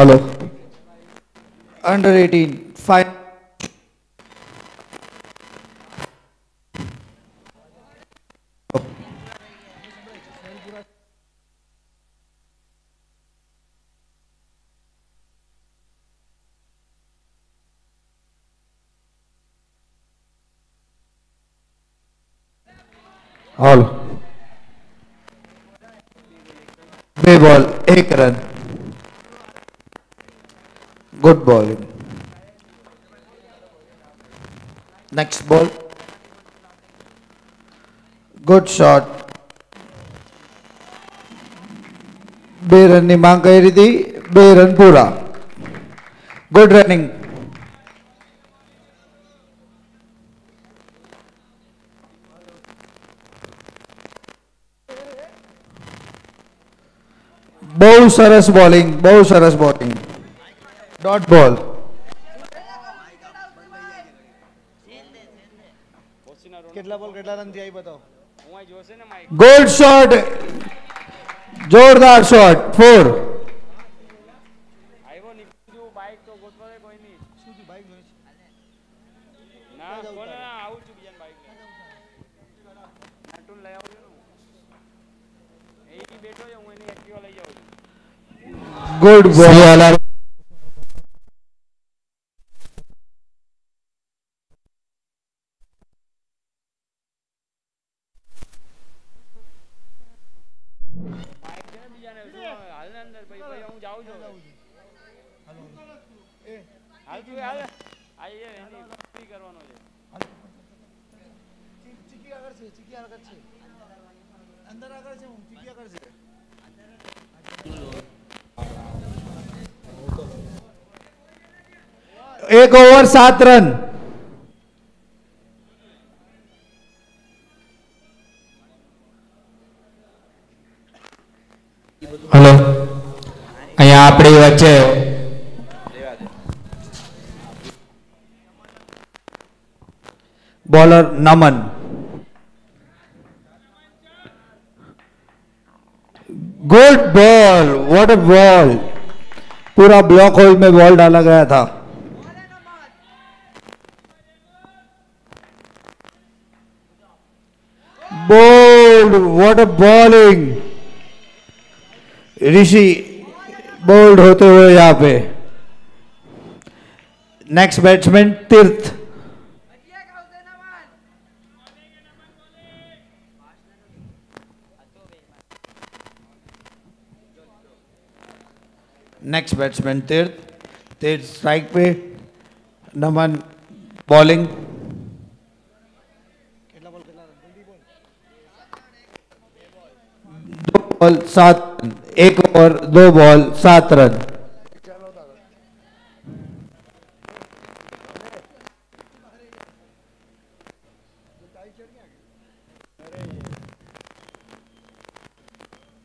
Hello under 18 five hello बे ball एक run good bowling. Next ball. Good shot. બે રનની માંગ કરી હતી be run pura good running બહુ सरस बॉलिंग બહુ सरस बॉलिंग ડોટ બોલ કેટલા બોલ કેટલા રન થી આવી બતાવો ગોલ્ડ શોટ જોરદાર શોટ ફોર આવ્યો નીકળ્યું એક ઓવર સાત રન હલો અહીંયા આપણી વચ્ચે bowler Naman good ball what a ball पूरा ब्लॉक होल में बॉल डाला गया था Bowled what a bowling Rishi bowled होते हुए यहाँ पे। Next batsman Tirth next batsman Tirth Tirth strike पे नमन बॉलिंग बॉल सात, एक ओवर दो बॉल, सात रन।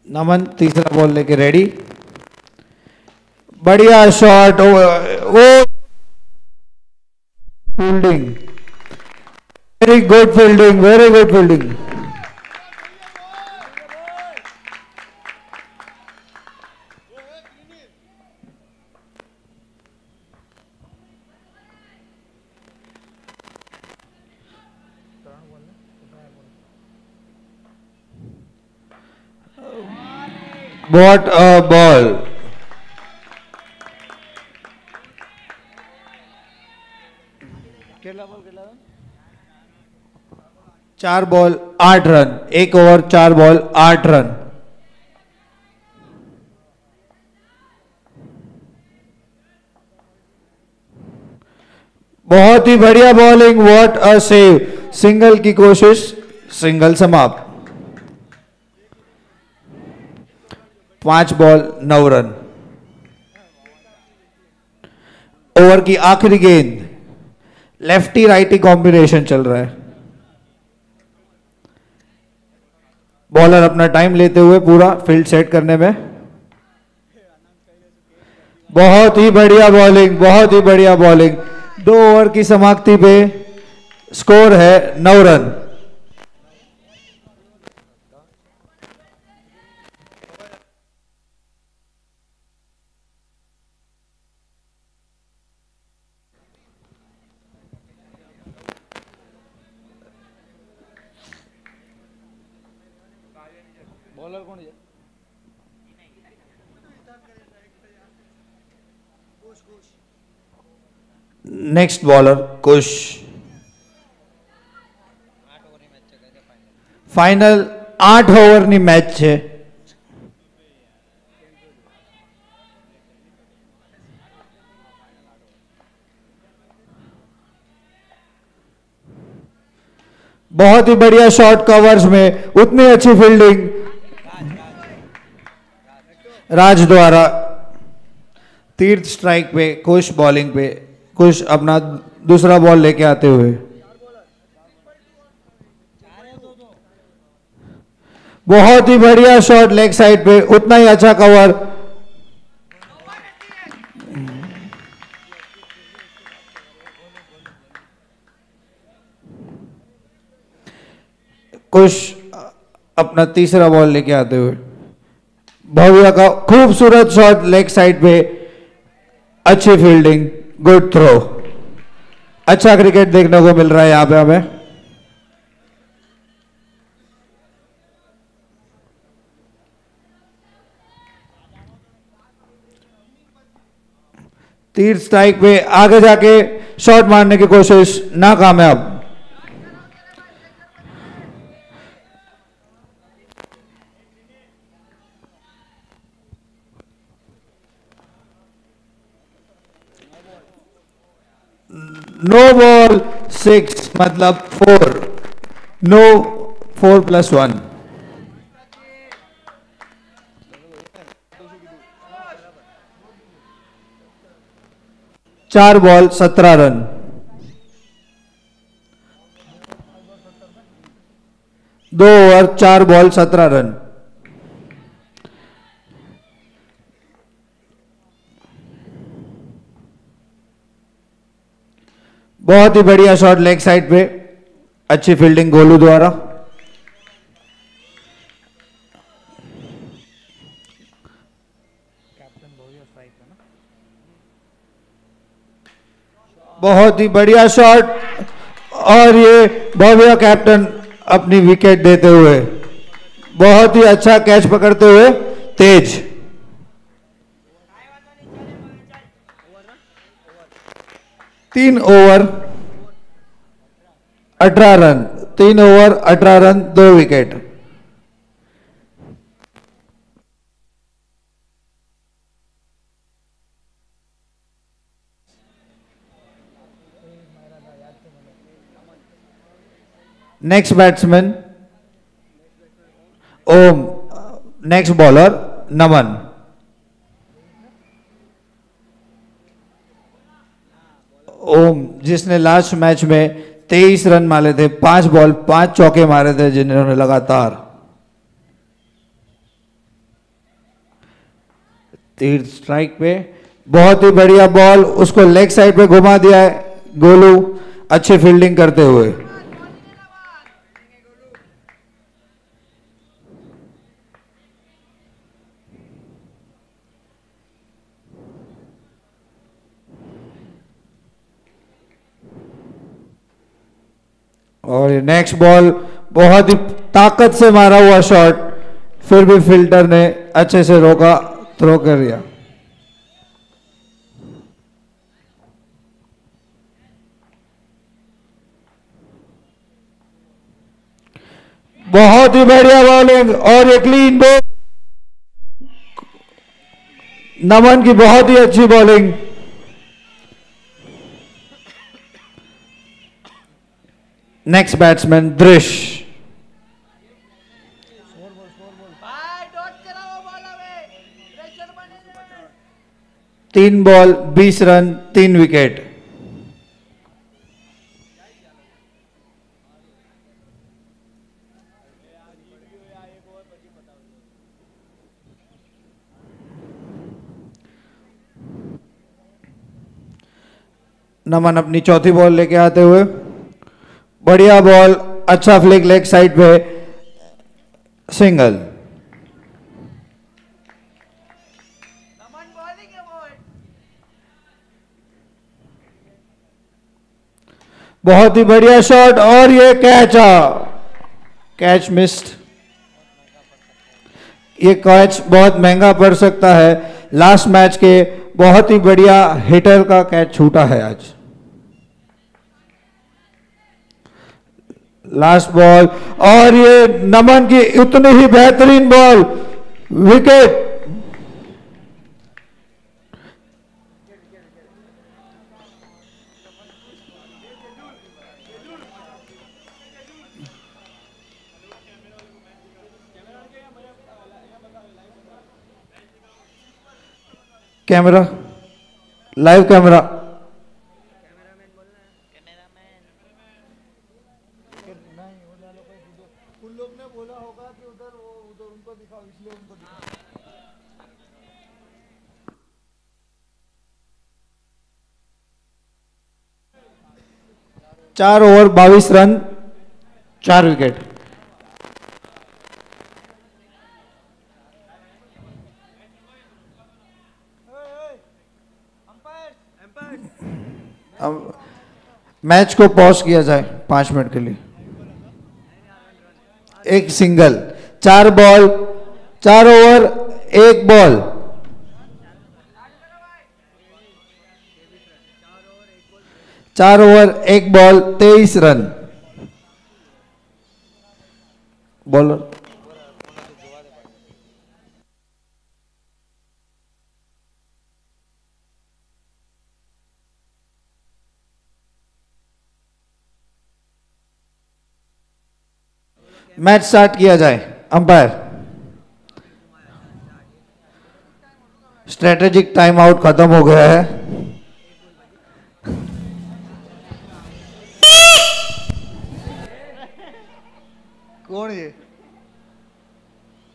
नमन, तीसरा बॉल लेके रेडी। बढ़िया शॉट वो fielding very good fielding very good fielding What a ball! चार बॉल आठ रन. एक ओवर चार बॉल आठ रन. बहुत ही बढ़िया bowling what a save single की कोशिश. सिंगल समाप्त. पाँच बॉल, नौ रन। ओवर की आखिरी गेंद। लेफ्टी राइटी कॉम्बिनेशन चल रहा है। बॉलर अपना टाइम लेते हुए पूरा फ़ील्ड सेट करने में। बहुत ही बढ़िया बॉलिंग बहुत ही बढ़िया बॉलिंग दो ओवर की समाप्ति पे स्कोर है नौ run. नेक्स्ट बॉलर कुश ફાઇનલ આઠ ઓવરની મેચ છે बहुत ही बढ़िया शॉर्ट कवर्स में उतनी अच्छी फील्डिंग राज द्वारा तीर्थ स्ट्राइक पे कुछ बॉलिंग पे कुछ अपना दूसरा बॉल लेके आते हुए। बहुत ही बढ़िया शॉट लेग साइड पे, उतना ही अच्छा कवर कुछ अपना तीसरा बॉल लेके आते हुए। भव्य का खूबसूरत शॉट लेग साइड पे, अच्छी फील्डिंग गुड थ्रो अच्छा क्रिकेट देखने को मिल रहा है यहाँ पे हमें। तीर स्ट्राइक पे आगे जाके शॉट मारने की कोशिश, नाकामयाब। नो बॉल सिक्स मतलब four no four plus one चार बॉल सत्रह रन दो ओवर चार बॉल सत्रह रन बहुत ही बढ़िया शॉट लेग साइड पे। अच्छी फील्डिंग गोलू द्वारा। बहुत ही बढ़िया शॉट और ये भव्य कैप्टन अपनी विकेट देते हुए। बहुत ही अच्छा कैच पकड़ते हुए। तेज। तीन ओवर अठारह रन। तीन ओवर अठारह रन, दो wicket next batsman Om. Next bowler Naman. Om, जिसने लास्ट मैच में तेईस रन मारे थे, पाँच बॉल पाँच चौके मारे थे, जिन्होंने लगातार। तीर स्ट्राइक पे, बहुत ही बढ़िया बॉल उसको लेग साइड पे घुमा दिया है गोलू, अच्छी फील्डिंग करते हुए। और नेक्स्ट बॉल बहुत ही ताकत से मारा हुआ शॉट फिर भी फ़िल्टर ने अच्छे से रोका थ्रो कर दिया। बहुत ही बढ़िया बॉलिंग और ये क्लीन बॉल नमन की बहुत ही अच्छी बॉलिंग नेक्स्ट बैट्समैन दृश तीन बॉल बीस रन तीन विकेट नमन अपनी चौथी बॉल लेके आते हुए बढ़िया बॉल अच्छा फ्लिक लेग साइड पे। सिंगल बहुत ही बढ़िया शॉट और ये कैच आ। कैच मिस्ड ये कैच बहुत महँगा पड़ सकता है। लास्ट मैच के बहुत ही बढ़िया हिटर का कैच छूटा है आज। लास्ट बॉल और ये नमन की उतनी ही बेहतरीन ball wicket camera live camera ने बोला होगा कि उधर वो उधर उनको दिखाओ इसलिए उनको दिखाओ। चार ओवर बाईस रन चार विकेट अब मैच को पॉज किया जाए पाँच मिनट के लिए। एक सिंगल, चार बॉल, चार ओवर, एक बॉल। चार ओवर, एक बॉल, तेईस रन। बॉलर? मैच स्टार्ट किया जाए, अंपायर। स्ट्रेटेजिक टाइम आउट खत्म हो गया है। कौन ये?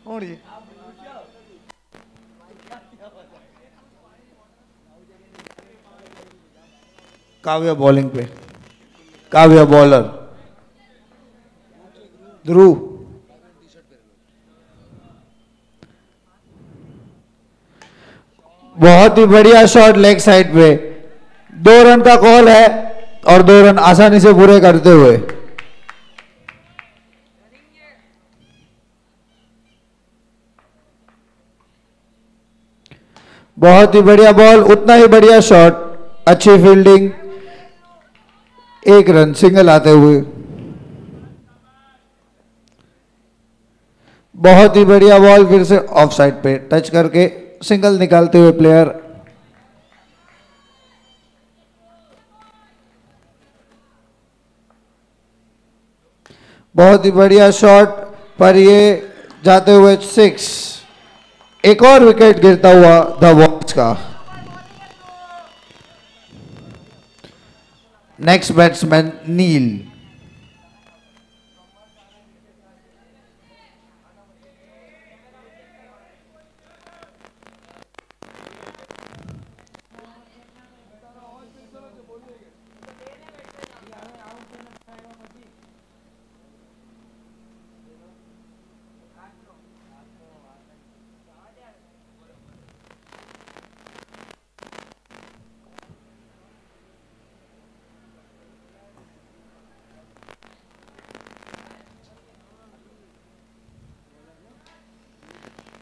कौन ये? काव्या बॉलिंग पे। काव्या बॉलर ध्रुव बहुत ही बढ़िया शॉट लेग साइड पे। दो रन का कॉल है और दो रन आसानी से पूरे करते हुए। बहुत ही बढ़िया बॉल उतना ही बढ़िया शॉट अच्छी फील्डिंग एक रन सिंगल आते हुए। बहुत ही बढ़िया बॉल फिर से ऑफ़ साइड पे टच करके सिंगल निकालते हुए प्लेयर बहुत ही बढ़िया शॉट पर ये जाते हुए सिक्स एक और विकेट गिरता हुआ द वॉच का। Next batsman Neel.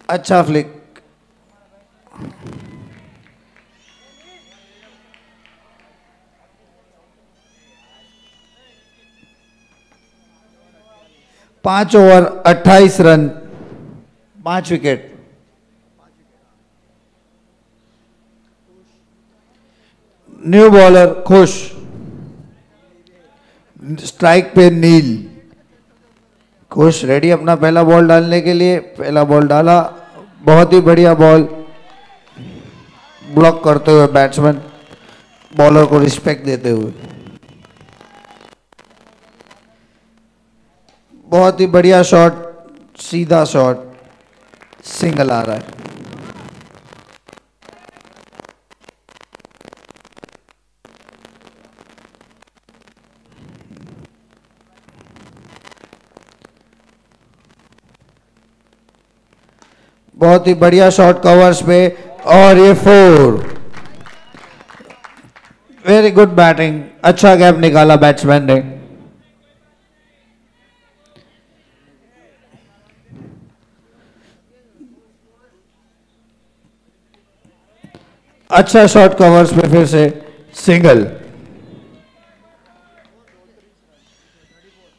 अच्छा फ्लिक पाँच ओवर 28 रन पाँच wicket. New bowler Khush. Strike पे नील. खुश रेडी अपना पहला बॉल डालने के लिए। पहला बॉल डाला। बहुत ही बढ़िया बॉल ब्लॉक करते हुए बैट्समैन बॉलर को रिस्पेक्ट देते हुए। बहुत ही बढ़िया शॉट सीधा शॉट सिंगल आ रहा है। बहुत ही बढ़िया शॉर्ट कवर्स पे और ये फोर वेरी गुड बैटिंग अच्छा गैप निकाला बैट्समैन ने. अच्छा शॉर्ट कवर्स में फिर से सिंगल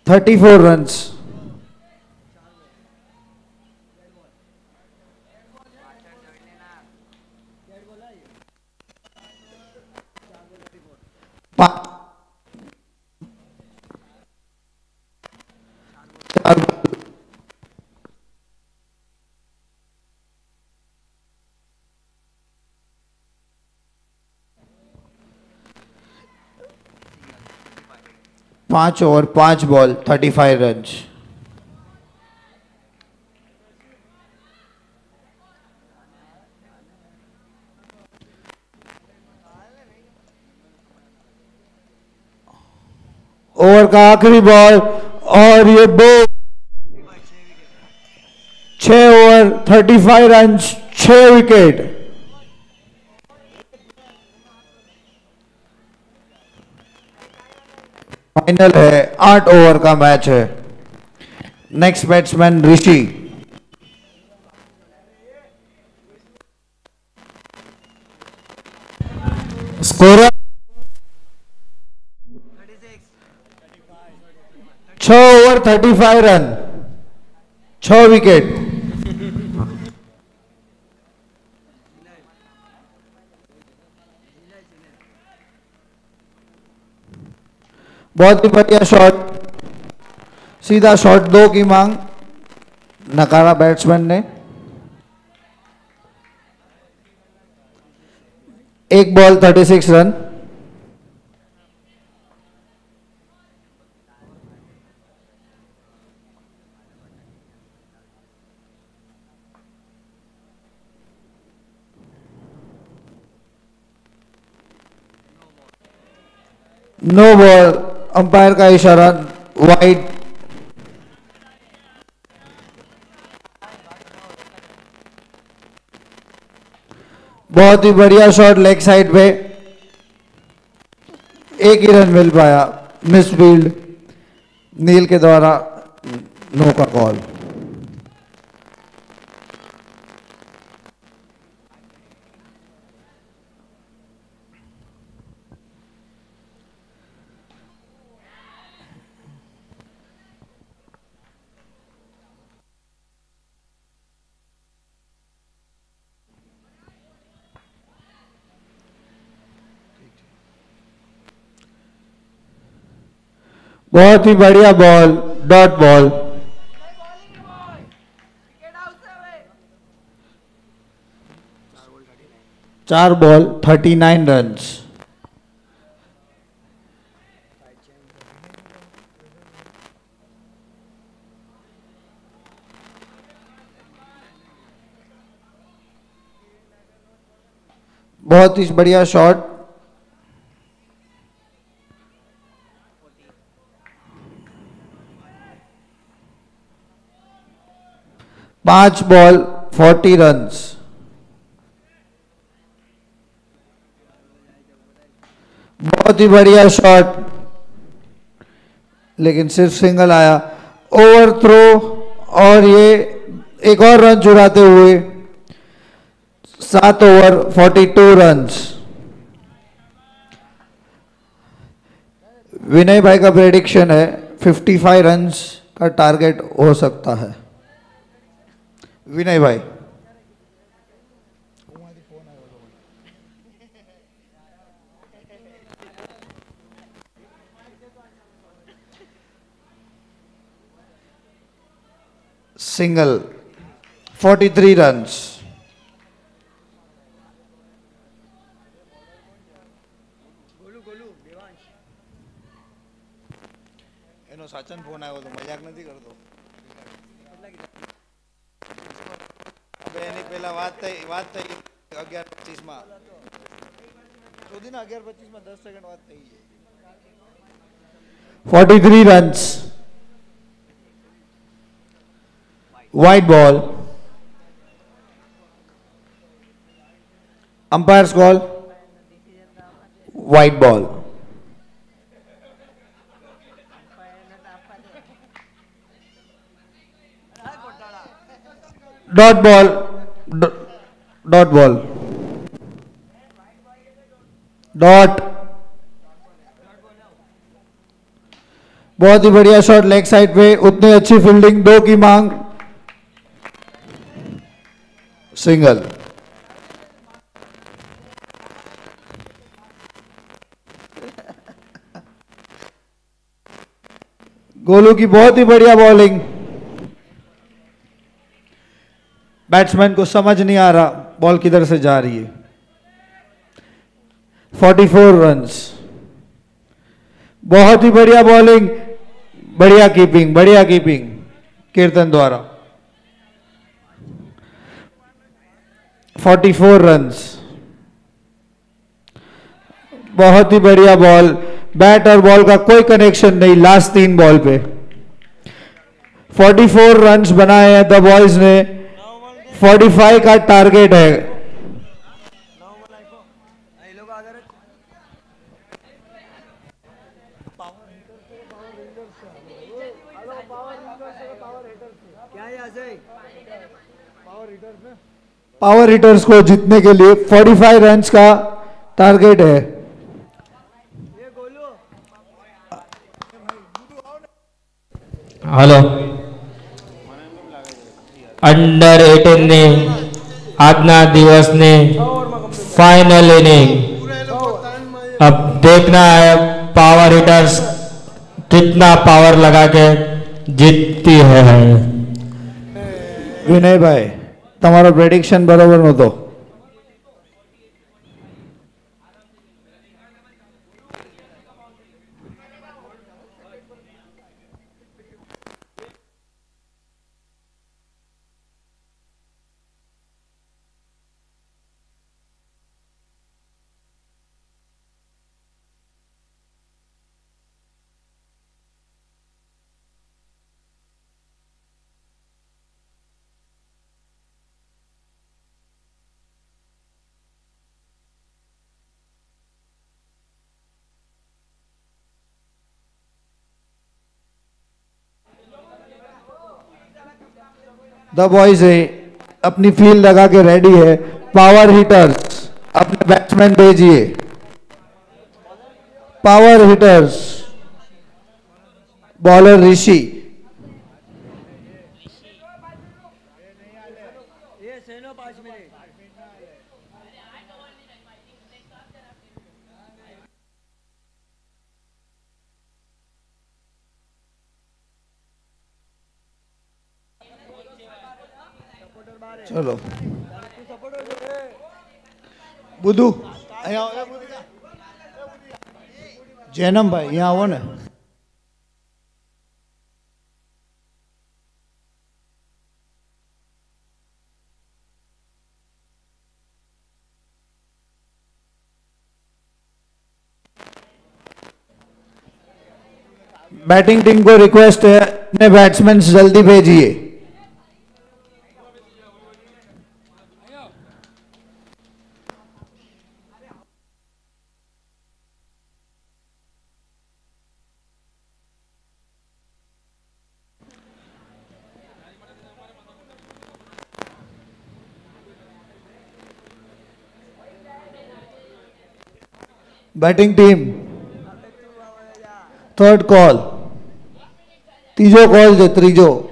34 फोर रन्स पाँच ओवर, पाँच ball thirty five run over का आखिरी बॉल, और ये दो, छह ओवर थर्टी फाइव रन छह विकेट फाइनल है आठ ओवर का मैच है। नेक्स्ट बैट्समैन ऋषि स्कोर छ ओवर थर्टी फाइव रन छ विकेट बहुत ही बढ़िया शॉट सीधा शॉट दो की मांग. नकारा बैट्समैन ने. एक ball thirty six run no ball umpire का इशारा वाइड बहुत ही बढ़िया शॉट लेग साइड पे एक ही रन मिल पाया मिस फ़ील्ड नील के द्वारा नो का कॉल बहुत ही बढ़िया बॉल, डॉट बॉल। चार बॉल, थर्टी नाइन रन बहुत ही बढ़िया शॉट। पाँच बॉल, फोर्टी रन बहुत ही बढ़िया शॉट। लेकिन सिर्फ़ सिंगल आया। ओवर थ्रो और ये एक और रन जुड़ाते हुए सात over, forty two run Vinay भाई का प्रेडिक्शन है 55 रन्स का टारगेट हो सकता है। विनय भाई सिंगल 43 रन्स વાત થઈ વાત થઈ અગિયાર પચીસમાં સુધીના અગિયાર પચીસમાં દસ સેકન્ડ વાત થઈ છે 43 runs. White ball. Umpire's call. White ball. Dot ball. D- ball dot बहुत ही बढ़िया शॉट लेग साइड पे, उतनी अच्छी फील्डिंग दो की मांग। सिंगल गोलू की बहुत ही बढ़िया बॉलिंग बैट्समैन को समझ नहीं आ रहा बॉल किधर से जा रही है। 44 रन्स बहुत ही बढ़िया बॉलिंग बढ़िया कीपिंग बढ़िया कीपिंग कीर्तन द्वारा। 44 रन्स बहुत ही बढ़िया बॉल बैट और बॉल का कोई कनेक्शन नहीं लास्ट तीन बॉल पे। 44 रन्स बनाए हैं द बॉयज़ ने। 45 का टारगेट है। पावर हिटर्स को जीतने के लिए 45 रन्स का टारगेट है। હલો અંડર એટીનની આજના દિવસની फाइनल इनिंग अब देखना है पावर हिटर्स कितना पावर लगा के जीतती है વિનયભાઈ તમારો પ્રેડિક્શન બરોબર નહોતો द बॉयज़ है, अपनी फील लगा के रेडी है पावर हीटर्स अपने बैट्समैन भेजिए। Power hitters bowler Rishi. ચલો બુધુ અહીંયા આવો, એ બુધુ. જૈનમભાઈ અહીંયા આવો ને बैटिंग टीम को रिक्वेस्ट है अपने बैट्समैन जल्दी भेजिए Batting team. थर्ड कॉल तीजो कॉल जो त्रीजो।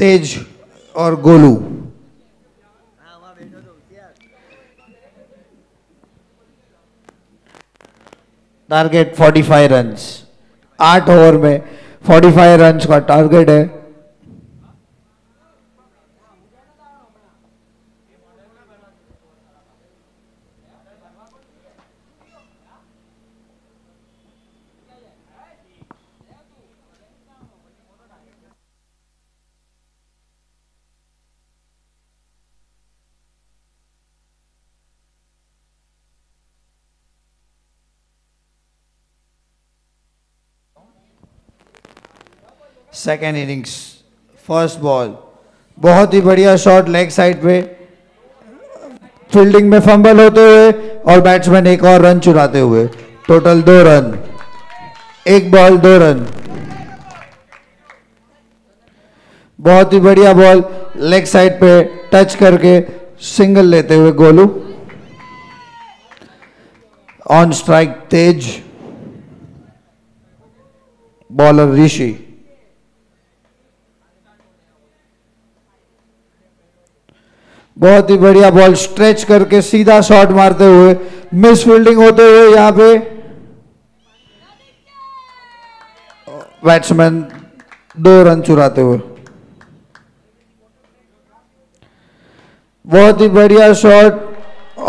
तेज और गोलू। टारगेट 45 रन्स आठ ओवर में 45 रन्स का टारगेट है। सेकेंड इनिंग्स फ़र्स्ट बॉल बहुत ही बढ़िया शॉट लेग साइड पे. फील्डिंग में फंबल होते हुए और बैट्समैन एक और रन चुराते हुए. टोटल दो रन एक बॉल दो रन बहुत ही बढ़िया बॉल लेग साइड पे टच करके सिंगल लेते हुए Golu. On strike Tej. Bowler Rishi. बहुत ही बढ़िया बॉल स्ट्रेच करके सीधा शॉट मारते हुए मिस फील्डिंग होते हुए यहाँ पे। बैट्समैन दो रन चुराते हुए। बहुत ही बढ़िया शॉट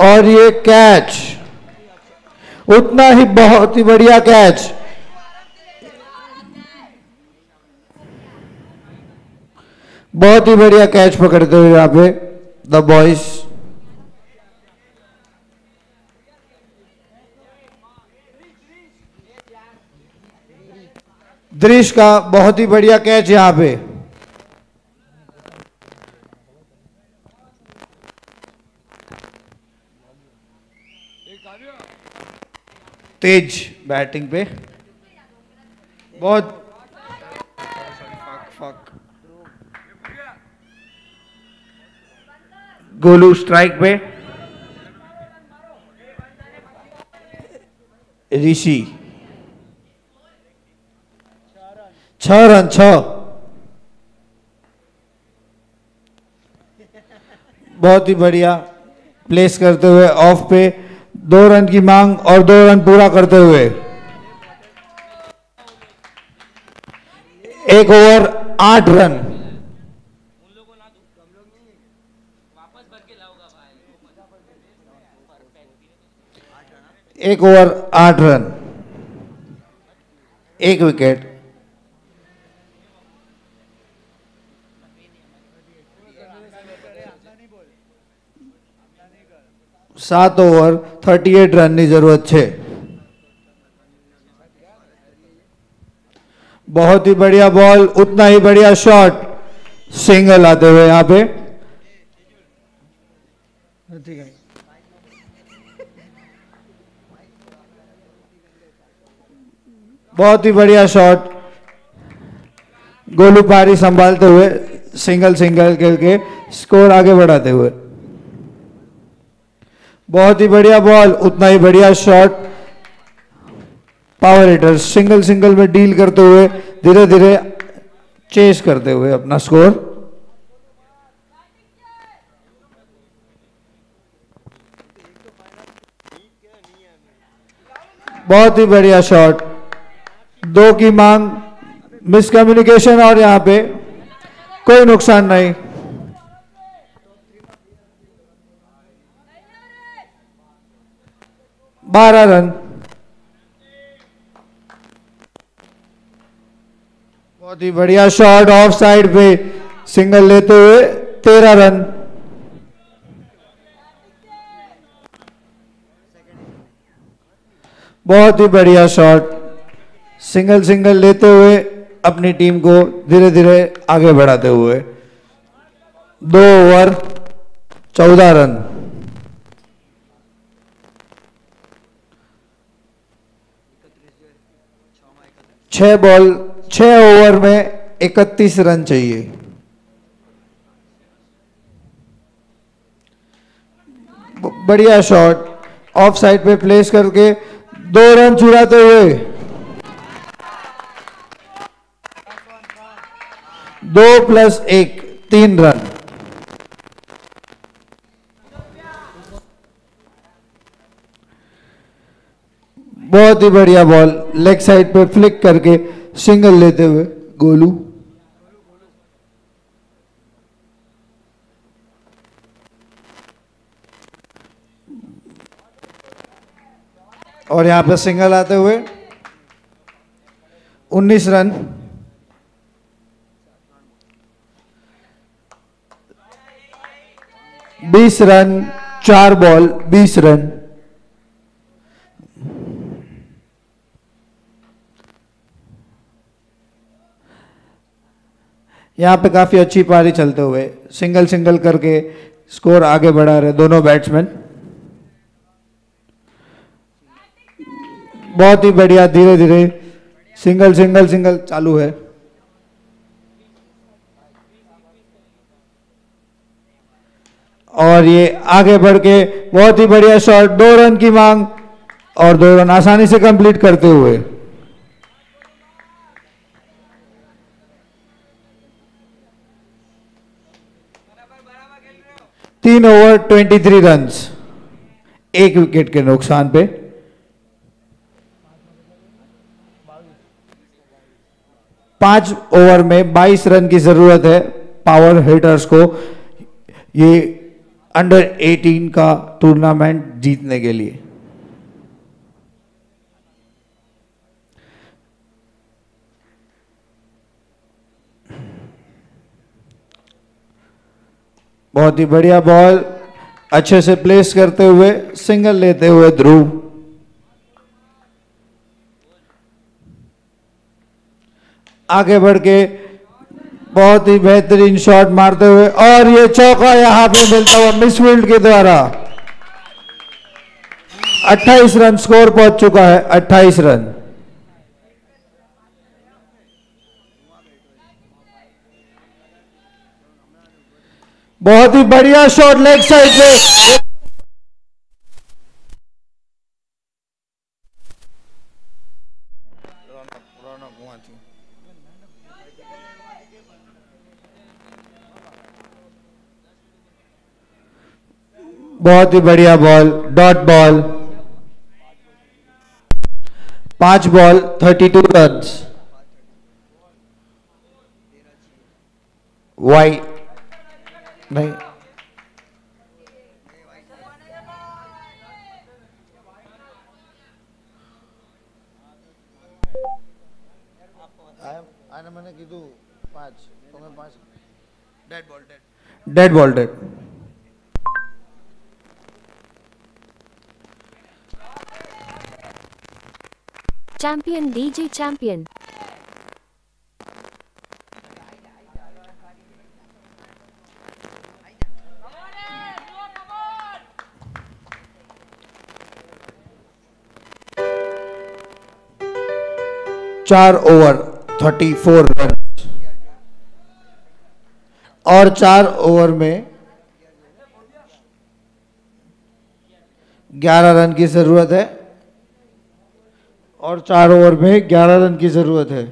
और ये कैच। उतना ही बहुत ही बढ़िया कैच। बहुत ही बढ़िया कैच पकड़ते हुए यहाँ पे। द बॉयज़ दृश्य का बहुत ही बढ़िया कैच यहाँ पे तेज बैटिंग पे बहुत गोलू स्ट्राइक पे। ऋषि। छ रन छ। बहुत ही बढ़िया प्लेस करते हुए ऑफ़ पे। दो रन की मांग और दो रन पूरा करते हुए। एक ओवर आठ रन। एक ओवर आठ रन एक विकेट સાત ઓવર થર્ટી એટ રનની જરૂરત છે बहुत ही बढ़िया बॉल उतना ही बढ़िया शॉट सिंगल आते हुए यहां पे बहुत ही बढ़िया शॉट गोलू पारी संभालते हुए सिंगल सिंगल खेल के स्कोर आगे बढ़ाते हुए. बहुत ही बढ़िया बॉल उतना ही बढ़िया shot power hitter single single में डील करते हुए धीरे धीरे चेस करते हुए अपना स्कोर बहुत ही बढ़िया शॉट दो की मांग मिसकम्युनिकेशन और यहाँ पे कोई नुकसान नहीं। बारह रन। बहुत ही बढ़िया शॉट ऑफ़ साइड पे सिंगल लेते हुए तेरह रन। बहुत ही बढ़िया शॉट सिंगल सिंगल लेते हुए अपनी टीम को धीरे धीरे आगे बढ़ाते हुए। दो ओवर, चौदह रन। छह बॉल, छह ओवर में इकतीस रन चाहिए। बढ़िया शॉट। ऑफ़ साइड पे प्लेस करके दो रन चुराते हुए। दो प्लस एक, तीन रन। बहुत ही बढ़िया बॉल, लेग साइड पे फ्लिक करके सिंगल लेते हुए गोलू। और यहाँ पे सिंगल आते हुए 19 रन। बीस रन, चार बॉल, बीस रन। यहाँ पे काफ़ी अच्छी पारी चलते हुए सिंगल सिंगल करके स्कोर आगे बढ़ा रहे दोनों बैट्समैन। बहुत ही बढ़िया धीरे धीरे सिंगल सिंगल सिंगल चालू है। और ये आगे बढ़ के बहुत ही बढ़िया शॉट दो रन की मांग और दो रन आसानी से कंप्लीट करते हुए। तीन ओवर ट्वेंटी थ्री रन एक विकेट के नुकसान पे। पाँच ओवर में 22 रन की ज़रूरत है पावर हिटर्स को। ये अंडर 18 का टूर्नामेंट जीतने के लिए। बहुत ही बढ़िया बॉल अच्छे से प्लेस करते हुए सिंगल लेते हुए ध्रुव। आगे बढ़ के बहुत ही बेहतरीन शॉट मारते हुए, और ये चौका यहाँ पे मिलता हुआ मिस मिसफील्ड के द्वारा। 28 रन स्कोर पहुँच चुका है 28 रन। बहुत ही बढ़िया शॉट लेग साइड पे बहुत ही बढ़िया बॉल डॉट बॉल पाँच बॉल थर्टी टू रन वाई नहीं dead ball dead dead ball dead Champion DJ Champion. चार ओवर थर्टी फोर रन और चार ओवर में ग्यारह रन की ज़रूरत है और चार ओवर में ग्यारह रन की ज़रूरत है।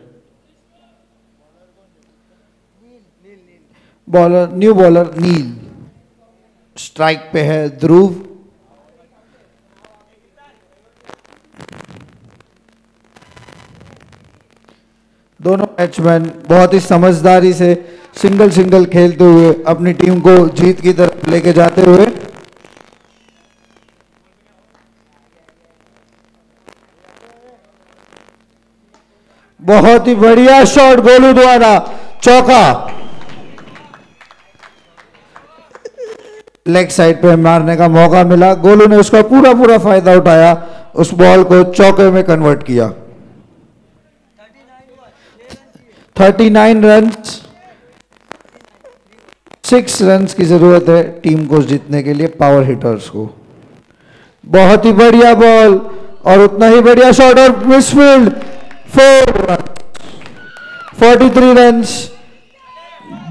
Bowler new bowler Neel strike पे है ध्रुव दोनों बैट्समैन बहुत ही समझदारी से सिंगल सिंगल खेलते हुए अपनी टीम को जीत की तरफ़ लेके जाते हुए बहुत ही बढ़िया शॉट गोलू द्वारा चौका। लेग साइड पे मारने का मौका मिला। गोलू ने उसका पूरा पूरा फ़ायदा उठाया। उस बॉल को चौके में कन्वर्ट किया। 39 रन सिक्स रन की ज़रूरत है टीम को जीतने के लिए पावर हिटर्स को। बहुत ही बढ़िया बॉल और उतना ही बढ़िया शॉट और misfield. Four run forty three run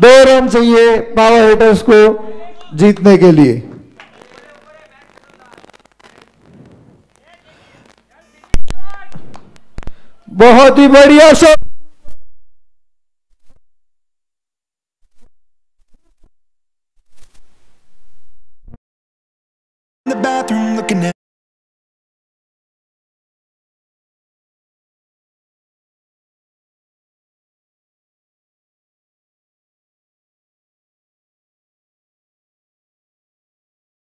दो रन चाहिए पावर हिटर्स को जीतने के लिए। बहुत ही बढ़िया show in the bathroom looking at